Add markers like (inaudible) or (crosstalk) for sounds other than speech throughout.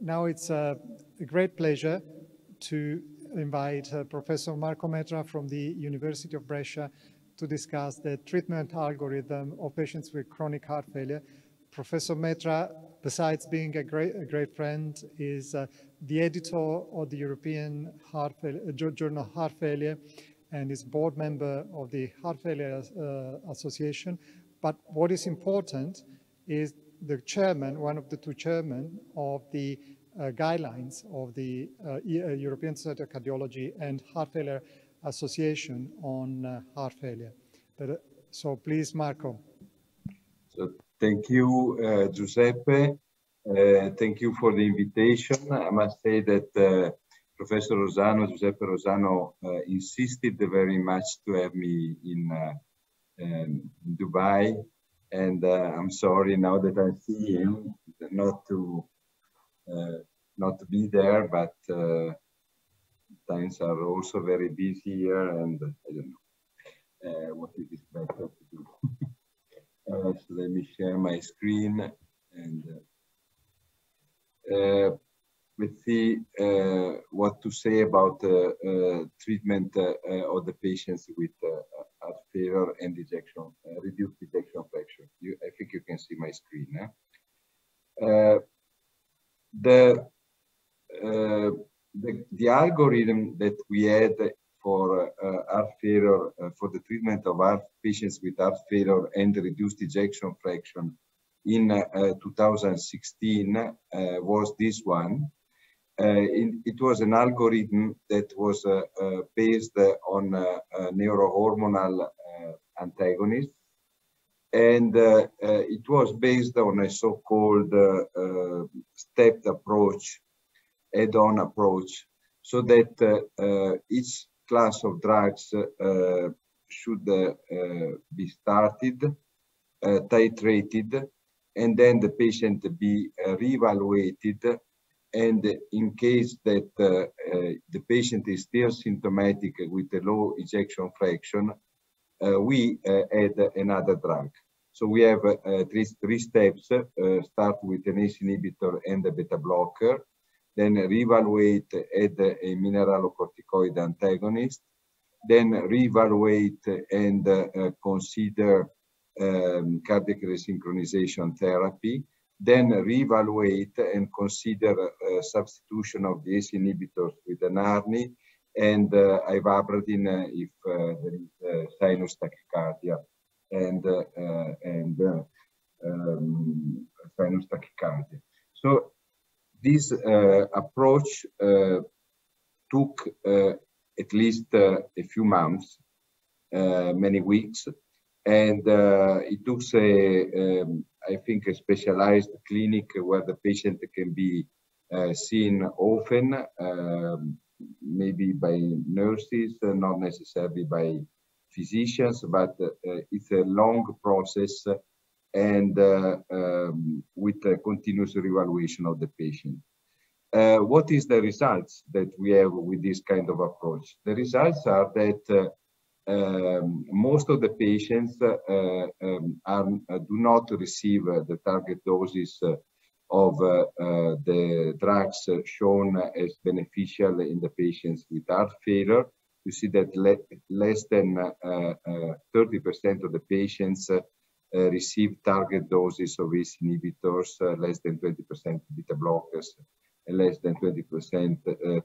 now it's a, great pleasure to invite uh, Professor Marco Metra from the University of Brescia to discuss the treatment algorithm of patients with chronic heart failure. Professor Metra, besides being a great, a great friend, is uh, the editor of the European Heart uh, Journal Heart Failure and is board member of the Heart Failure uh, Association. But what is important is the chairman, one of the two chairmen of the uh, guidelines of the uh, uh European Society of Cardiology and Heart Failure Association on uh, heart failure. But, uh, so please, Marco. So thank you, Giuseppe. thank you for the invitation. I must say that Professor Rosano, Giuseppe Rosano, insisted very much to have me in, in Dubai and uh, I'm sorry now that I see him not to uh, not to be there, but uh, times are also very busy here, and I don't know uh, what it is better to do. (laughs) Uh, so let me share my screen and uh, let's see what to say about the treatment of the patients with heart failure and uh, reduced ejection fraction. You, I think you can see my screen. Uh, the, uh, the, the algorithm that we had for uh, heart failure, uh, for the treatment of heart patients with heart failure and reduced ejection fraction in uh, 2016 was this one. Uh, it was an algorithm that was uh, uh, based on neurohormonal antagonists and uh, uh, it was based on a so-called uh, stepped approach, add-on approach, so that each class of drugs should be started, titrated, and then the patient be reevaluated and in case that uh, uh, the patient is still symptomatic with a low ejection fraction, uh, we add another drug. So we have three, three steps, start with an ACE inhibitor and a beta blocker, then reevaluate, add a mineralocorticoid antagonist, then reevaluate and uh, consider um, cardiac resynchronization therapy, then reevaluate and consider uh, substitution of the ACE inhibitors with an ARNI and uh, ivabradine uh, if uh, there is sinus tachycardia and, and um, sinus tachycardia. So this approach took at least a few months, many weeks, and uh, it took a, um, I think, a specialized clinic where the patient can be uh, seen often, um, maybe by nurses, uh, not necessarily by physicians, but uh, it's a long process and uh, um, with a continuous evaluation of the patient. Uh, what is the results that we have with this kind of approach? The results are that um, most of the patients uh, um, are, uh, do not receive uh, the target doses of the drugs shown as beneficial in the patients with heart failure. You see that le less than 30% of the patients uh, receive target doses of ACE inhibitors, uh, less than 20% beta blockers, and less than 20%,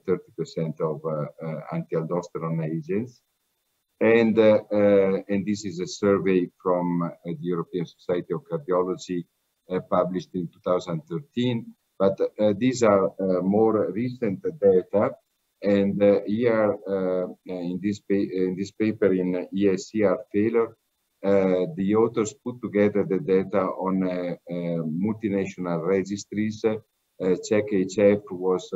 30% of anti-aldosterone agents. And, uh, uh, and this is a survey from uh, the European Society of Cardiology published in 2013. But these are more recent data. And here in, this in this paper in ESCR failure, uh, the authors put together the data on uh, uh, multinational registries. CHECK-HF was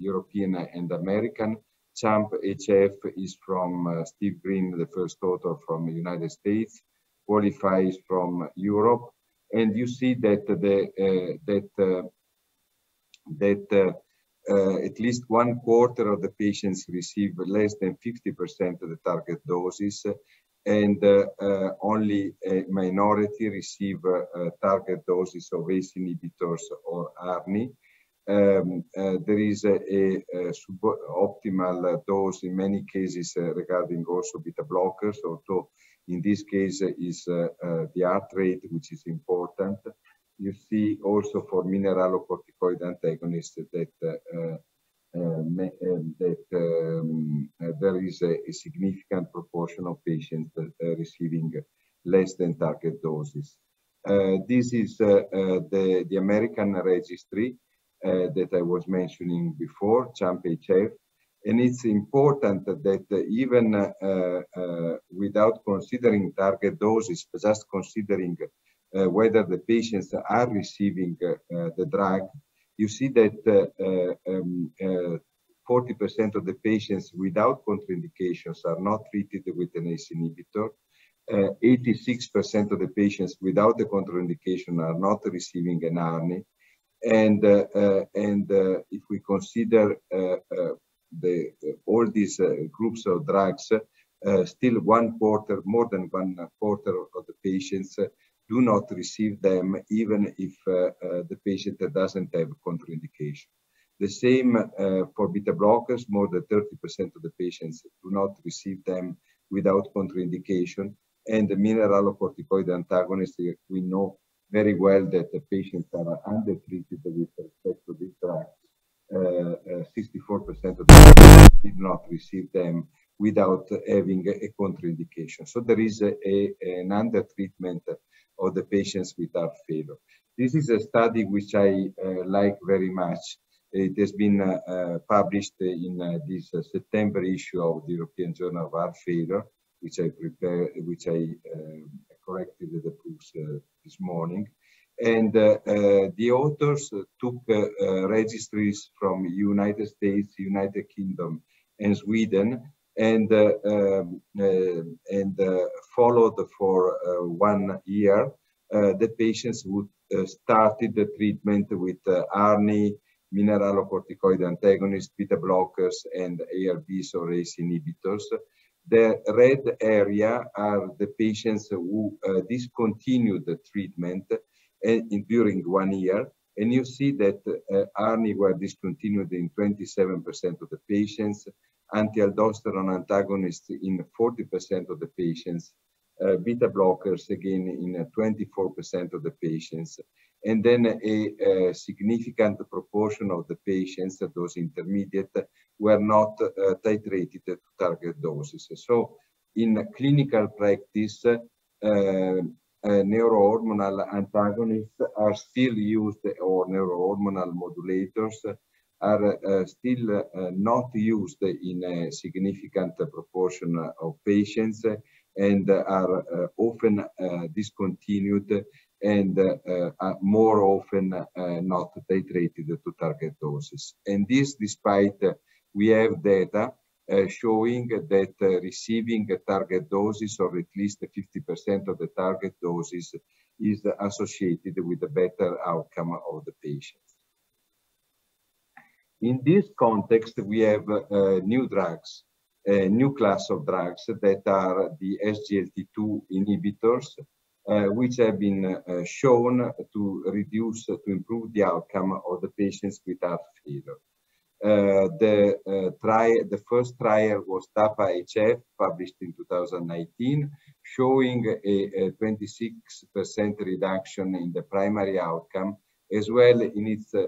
European and American, CHAMP HF is from uh, Steve Greene, the first author from the United States. Qualify is from Europe, and you see that the uh, that uh, that uh, at least one quarter of the patients receive less than 50% of the target doses, and uh, uh, only a minority receive uh, target doses of ACE inhibitors or ARNI. Um, uh, there is a, a, a suboptimal dose in many cases uh, regarding also beta blockers, although in this case is uh, the heart rate, which is important. You see also for mineralocorticoid antagonists that that um, uh, there is a, a, significant proportion of patients receiving less than target doses. Uh, this is uh, the, the American registry that I was mentioning before, CHAMP-HF, and it's important that even uh, uh, without considering target doses, just considering uh, whether the patients are receiving the drug, you see that 40% uh, um, uh, of the patients without contraindications are not treated with an ACE inhibitor. 86% uh, of the patients without the contraindication are not receiving an ARNI. And, and if we consider the, all these groups of drugs, uh, still one quarter, more than one quarter of the patients do not receive them even if uh, uh, the patient doesn't have contraindication. The same uh, for beta blockers, more than 30% of the patients do not receive them without contraindication. And the mineralocorticoid antagonists, we know very well that the patients are undertreated with respect to these drugs. 64% of them did not receive them without having a contraindication. So there is a, a, an undertreatment of the patients with failure. This is a study which I uh, like very much. It has been uh, uh published in uh, this uh, September issue of the European Journal of Heart Failure, which I prepared, which I corrected the proofs uh, this morning. And uh, uh, the authors took registries from United States, United Kingdom, and Sweden, and uh, um, uh, and uh, followed for one year the patients who started the treatment with ARNI, mineralocorticoid antagonists, beta blockers, and ARBs or ACE inhibitors. The red area are the patients who uh, discontinued the treatment in, during one year. And you see that uh, ARNI were discontinued in 27% of the patients, anti-aldosterone antagonists in 40% of the patients, uh, beta blockers again in 24% of the patients, and then a, a, significant proportion of the patients, those intermediate, were not uh, titrated to target doses. So in clinical practice, uh, uh, neurohormonal antagonists are still used or neurohormonal modulators are uh, still uh, not used in a significant proportion of patients and are uh, often discontinued and more often not titrated to target doses. And this despite we have data uh, showing that uh, receiving a target doses or at least 50% of the target doses is associated with a better outcome of the patient. In this context, we have uh, new drugs, a new class of drugs that are the SGLT2 inhibitors, uh, which have been uh, shown to reduce, to improve the outcome of the patients with heart failure. Uh, the uh, trial, the first trial was DAPA-HF, published in 2019, showing a 26% reduction in the primary outcome, as well in its uh,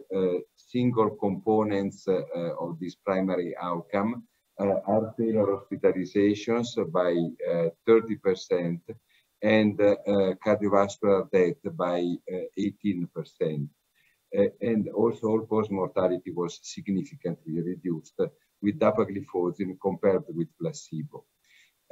single components uh, of this primary outcome uh, failure hospitalizations by 30% uh, and cardiovascular death by 18%. and also all-cause mortality was significantly reduced with dapagliflozin compared with placebo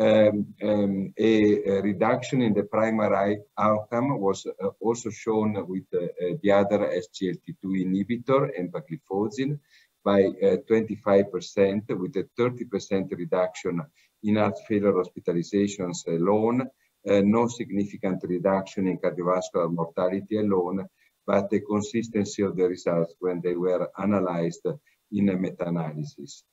um, um, a, a, reduction in the primary outcome was uh, also shown with uh, the other SGLT2 inhibitor, empagliflozin, by 25% uh, with a 30% reduction in heart failure hospitalizations alone, uh, no significant reduction in cardiovascular mortality alone, but the consistency of the results when they were analyzed in a meta-analysis.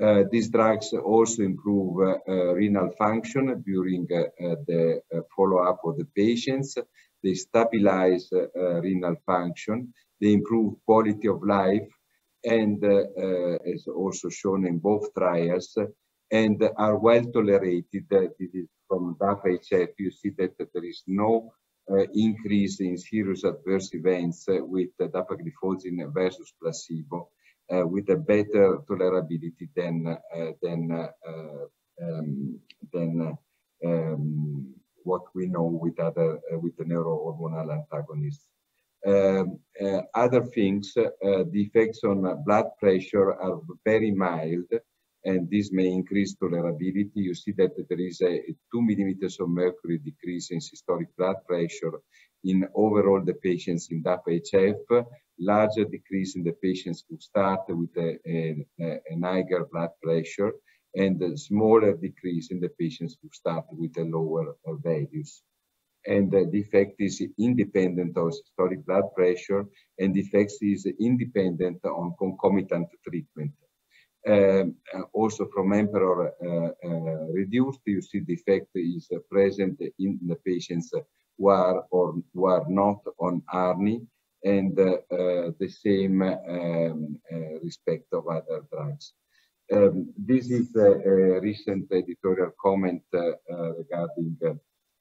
Uh, these drugs also improve uh, renal function during uh, the follow-up of the patients. They stabilize renal function. They improve quality of life and as also shown in both trials and are well tolerated. This is from DAPA-HF. You see that there is no uh, increase in serious adverse events uh, with dapagliflozin versus placebo. Uh, with a better tolerability than uh, than uh, um, than um, what we know with other with the neurohormonal antagonists. Um, uh, other things, uh, the effects on blood pressure are very mild, and this may increase tolerability. You see that there is a, a two millimeters of mercury decrease in systolic blood pressure in overall the patients in DAPA-HF, larger decrease in the patients who start with a, a, a higher blood pressure, and a smaller decrease in the patients who start with a lower values. And the effect is independent of systolic blood pressure, and the effect is independent on concomitant treatment. Um, uh, also from emperor uh, uh, reduced, you see the effect is present in the patients who are or who are not on ARNI and the same um, respect of other drugs. Um, this is a, a, recent editorial comment regarding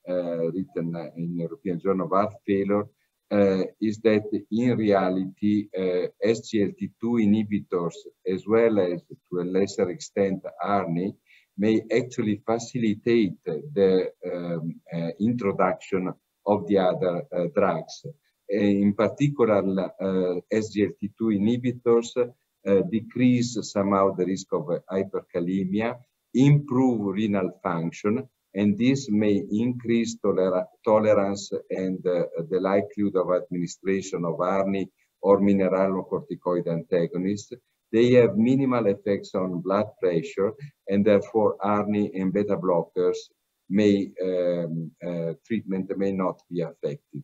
written in European Journal of Heart Failure is that in reality, uh, SGLT2 inhibitors, as well as to a lesser extent ARNI, may actually facilitate the um, uh, introduction of the other drugs. In particular, uh, SGLT2 inhibitors uh, decrease somehow the risk of hyperkalemia, improve renal function, and this may increase toler tolerance and uh, the likelihood of administration of ARNI or mineralocorticoid antagonists. They have minimal effects on blood pressure, and therefore ARNI and beta blockers may um, uh, treatment may not be affected.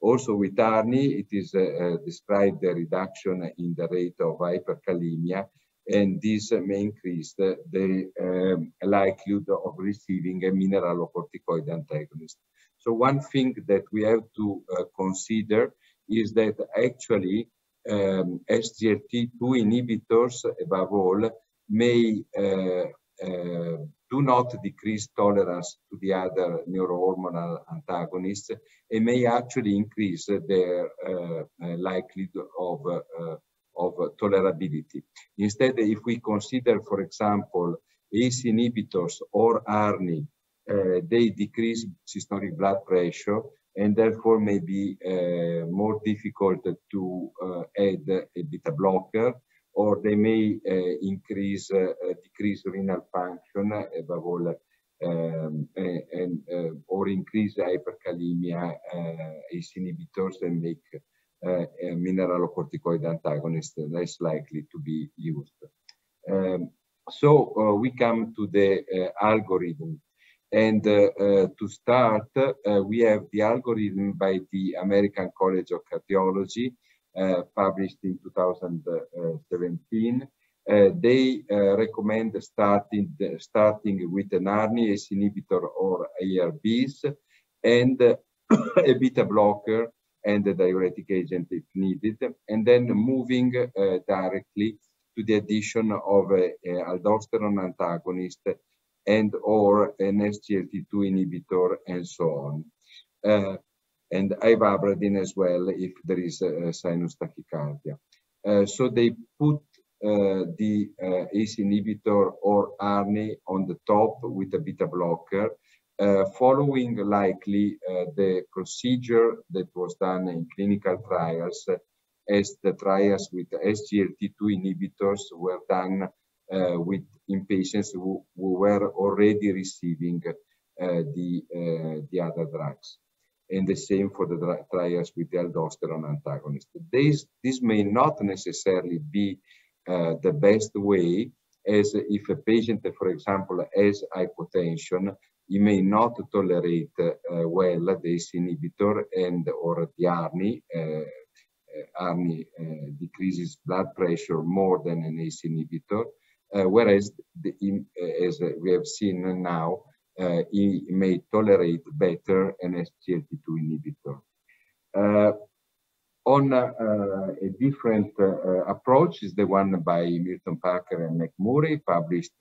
Also with ARNI, it is uh, uh, described the reduction in the rate of hyperkalemia and this may increase the, the um, likelihood of receiving a mineralocorticoid antagonist. So one thing that we have to uh, consider is that actually um, SGLT2 inhibitors, above all, may uh, uh, do not decrease tolerance to the other neurohormonal antagonists and may actually increase their uh, uh, likelihood of uh, of tolerability. Instead, if we consider, for example, ACE inhibitors or ARNI, uh, they decrease systolic blood pressure and therefore may be uh, more difficult to uh, add a beta blocker or they may uh, increase, uh, decrease renal function above all um, and, uh, or increase hyperkalemia ACE inhibitors and make uh, mineralocorticoid antagonist less likely to be used. Um, so uh, we come to the uh, algorithm. And to start, we have the algorithm by the American College of Cardiology, published in 2017. Uh, they uh, recommend starting starting with an ARNI inhibitor or ARBs and uh, (coughs) a beta blocker and the diuretic agent if needed, and then moving uh, directly to the addition of a, a aldosterone antagonist and or an SGLT2 inhibitor and so on. Uh, and ivabradine as well if there is a, sinus tachycardia. Uh, so they put uh, the uh, ACE inhibitor or ARNI on the top with a beta blocker uh, following likely uh, the procedure that was done in clinical trials as the trials with SGLT2 inhibitors were done uh, with in patients who, who were already receiving uh, the, uh, the other drugs. And the same for the trials with the aldosterone antagonist. This, this may not necessarily be uh, the best way as if a patient, for example, has hypotension, he may not tolerate uh, well ACE inhibitor and or the ARNI. Uh, uh, ARNI decreases blood pressure more than an ACE inhibitor. uh, whereas the, in, uh, as we have seen now, uh, it may tolerate better an SGLT2 inhibitor. Uh, on a different approach is the one by Milton Packer and McMurray, published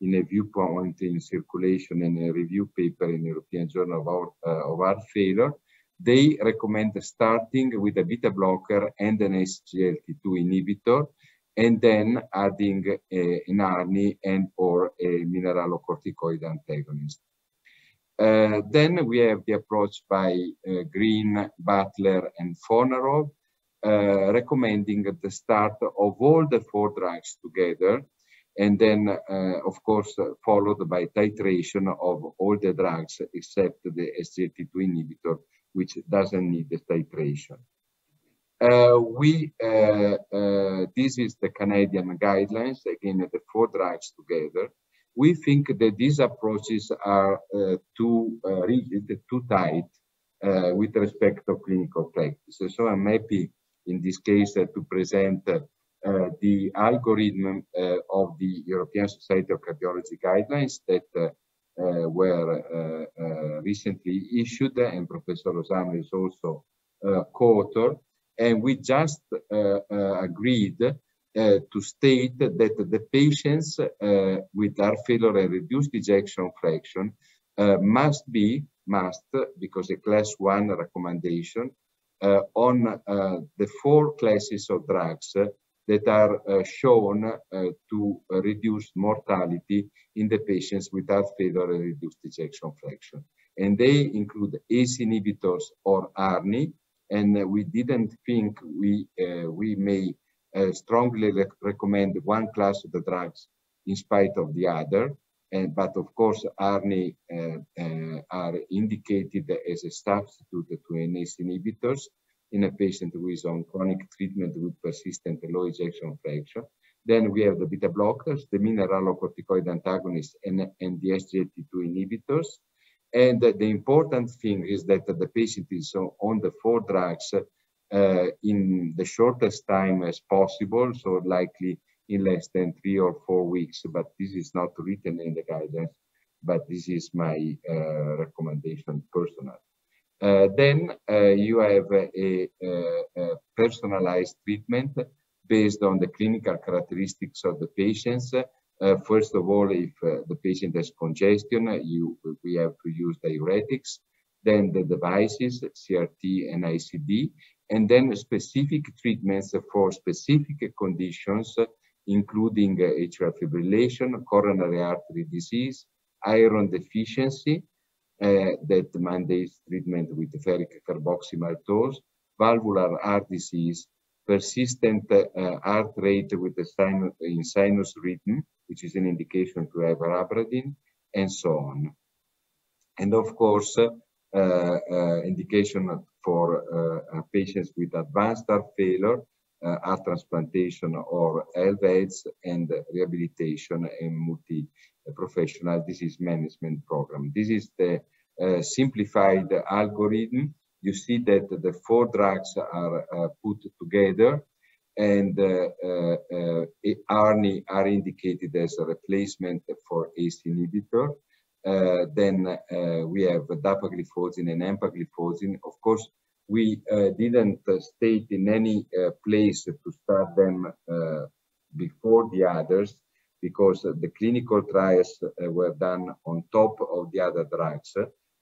in a viewpoint in circulation and a review paper in European Journal of, Heart, uh, of Heart Failure, they recommend starting with a beta blocker and an SGLT2 inhibitor, and then adding a, an ARNI and or a mineralocorticoid antagonist. Uh, then we have the approach by uh, Greene, Butler, and Fonarow, uh, recommending the start of all the four drugs together and then uh, of course followed by titration of all the drugs except the SGLT2 inhibitor which doesn't need the titration. Uh, we uh, uh, this is the Canadian guidelines again the four drugs together. We think that these approaches are uh, too uh, rigid, too tight with respect to clinical practice. So I'm happy in this case to present uh, the algorithm uh, of the European Society of Cardiology guidelines that uh, were recently issued, and Professor Rosano is also co-author. And we just agreed uh, to state that the patients uh, with heart failure and reduced ejection fraction uh, must be, must, because a class one recommendation, on the four classes of drugs that are uh, shown uh, to reduce mortality in the patients with heart failure and reduced ejection fraction. And they include ACE inhibitors or ARNI, and we didn't think we, uh, we may strongly rec recommend one class of the drugs in spite of the other. And, but of course, ARNI uh, uh, are indicated as a substitute to ACE inhibitors in a patient who is on chronic treatment with persistent low ejection fraction. Then we have the beta blockers, the mineralocorticoid antagonists, and, and the SGLT2 inhibitors. And the important thing is that the patient is on the four drugs uh, in the shortest time as possible, so likely in less than three or four weeks, but this is not written in the guidance, but this is my uh, recommendation personal. Uh, then uh, you have a, a, a, personalized treatment based on the clinical characteristics of the patients. Uh, first of all, if uh, the patient has congestion, you, we have to use diuretics. Then the devices, CRT and ICD, and then specific treatments for specific conditions, including atrial fibrillation, coronary artery disease, iron deficiency, that mandates treatment with ferric carboxymaltose, valvular heart disease, persistent uh, heart rate with the sinus, in sinus rhythm, which is an indication to ivabradine, and so on. And of course, uh, indication for patients with advanced heart failure, uh, heart transplantation or LVADs and rehabilitation and multi-professional disease management program. This is the uh, simplified algorithm. You see that the four drugs are uh, put together and uh, uh, uh ARNI are indicated as a replacement for ACE inhibitor. Then we have dapagliflozin and empagliflozin. Of course, we didn't state in any place to start them before the others because the clinical trials were done on top of the other drugs.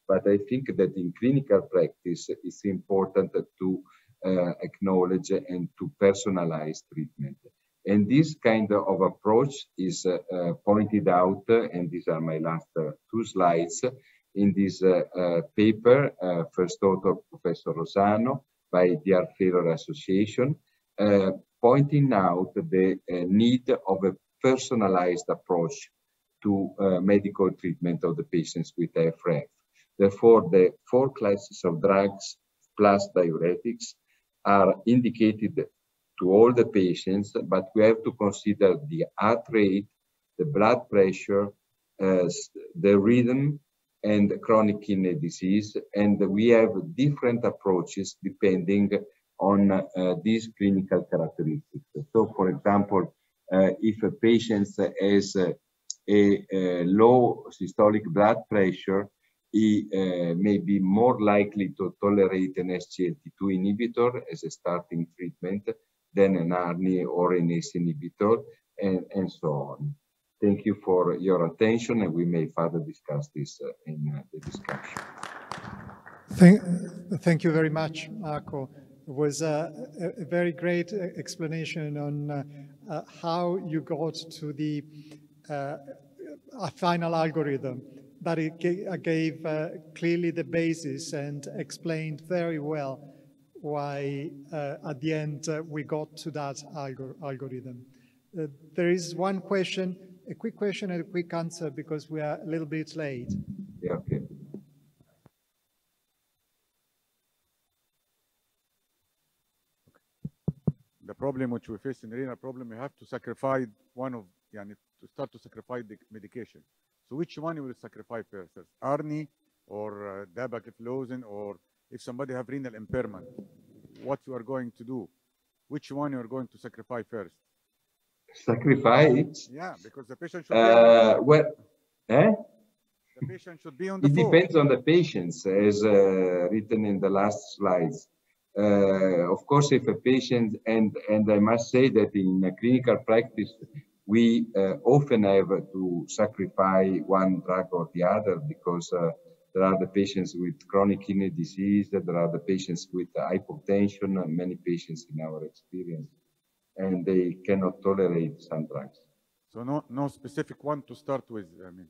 But I think that in clinical practice, it's important to uh, acknowledge and to personalize treatment. And this kind of approach is uh, uh, pointed out, and these are my last uh, two slides, in this uh, uh, paper, first author Professor Rosano by the Failure Association, pointing out the need of a personalized approach to medical treatment of the patients with HFrEF. Therefore, the four classes of drugs plus diuretics are indicated to all the patients, but we have to consider the heart rate, the blood pressure, uh, the rhythm, and chronic kidney disease. And we have different approaches depending on uh, these clinical characteristics. So, for example, uh, if a patient has a, a, low systolic blood pressure, he uh, may be more likely to tolerate an SGLT2 inhibitor as a starting treatment than an ARNI or an ACE inhibitor, and, and so on. Thank you for your attention, and we may further discuss this uh, in uh, the discussion. Thank, thank you very much, Marco. It was a, a very great explanation on uh, uh, how you got to the uh, final algorithm, but it gave uh, clearly the basis and explained very well why at the end we got to that algor algorithm. there is one question, a quick question and a quick answer because we are a little bit late. Yeah, okay. the problem which we face in renal problem, we have to sacrifice one of, yani, to start to sacrifice the medication. So which one you will sacrifice first? ARNI or uh, dapagliflozin or if somebody have renal impairment, what you are going to do? Which one you are going to sacrifice first? Sacrifice? Yeah, because the patient should uh, be well, eh? The patient should be on the It phone. depends on the patients, as uh, written in the last slides. Uh, of course, if a patient, and, and I must say that in a clinical practice, we uh, often have to sacrifice one drug or the other because uh, there are the patients with chronic kidney disease, there are the patients with hypotension, many patients in our experience, and they cannot tolerate some drugs. So no, no specific one to start with, I mean.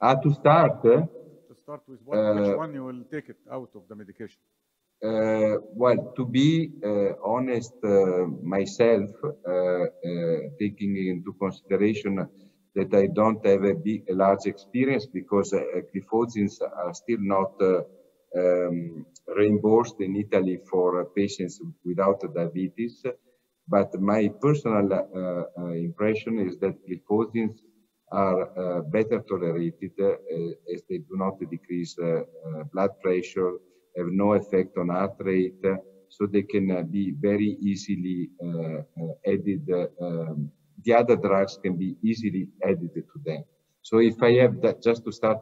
Ah, to start? Uh, to start with, what, which one you will take it out of the medication? Uh, well, to be uh, honest, uh, myself, taking into consideration that I don't have a, big, a large experience because uh, are still not uh, um, reimbursed in Italy for uh, patients without diabetes. But my personal impression is that gliflozins are better tolerated as they do not decrease blood pressure, have no effect on heart rate, so they can uh, be very easily uh, uh, added. Um, the other drugs can be easily added to them. So if I have that just to start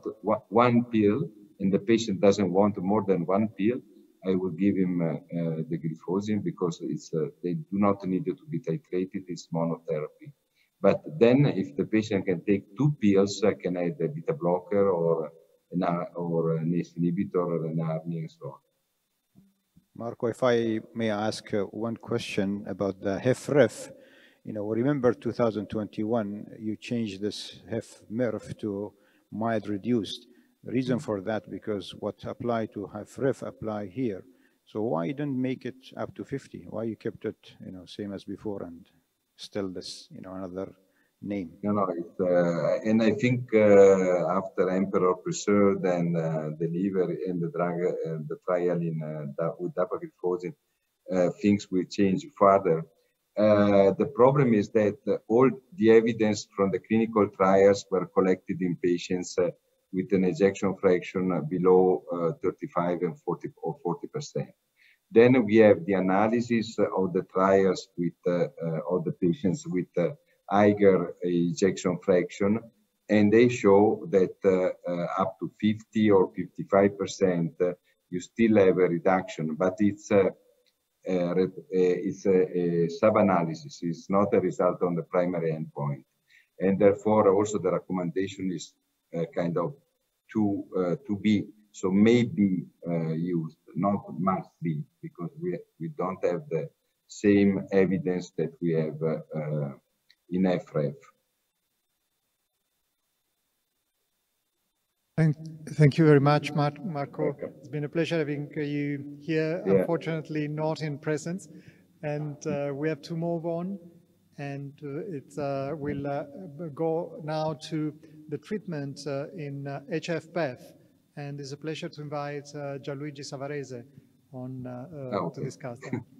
one pill and the patient doesn't want more than one pill, I will give him uh, uh, the gliflozin because it's uh, they do not need to be titrated. It's monotherapy. But then, if the patient can take two pills, I can add a beta blocker or an, or an ACE inhibitor or an ARNI and so on. Marco, if I may ask one question about the HFrEF. You know, remember 2021, you changed this HFmrEF to mild reduced. The reason for that, because what apply to HFrEF apply here. So why you didn't make it up to 50? Why you kept it, you know, same as before and still this, you know, another name. No, no, it's, uh, and I think uh, after Emperor Preserved and uh, delivery and the drug, uh, the trial in uh, with dapagliflozin, uh, things will change further. Uh, the problem is that all the evidence from the clinical trials were collected in patients with an ejection fraction below 35 and 40 or 40 percent. Then we have the analysis of the trials with all the patients with higher ejection fraction, and they show that uh, uh, up to 50 or 55 percent, uh, you still have a reduction, but it's a, a it's a, a sub-analysis. It's not a result on the primary endpoint, and therefore also the recommendation is kind of to to be so may be uh, used, not must be, because we, we don't have the same evidence that we have uh, uh, in HFrEF. Thank, thank you very much, Marco. It's been a pleasure having you here, yeah. unfortunately not in presence. And uh, we have to move on. And uh, it's, uh, we'll uh, go now to the treatment uh, in HFpEF. Uh, and it's a pleasure to invite Gianluigi Savarese on, oh, okay. to discuss that. (laughs)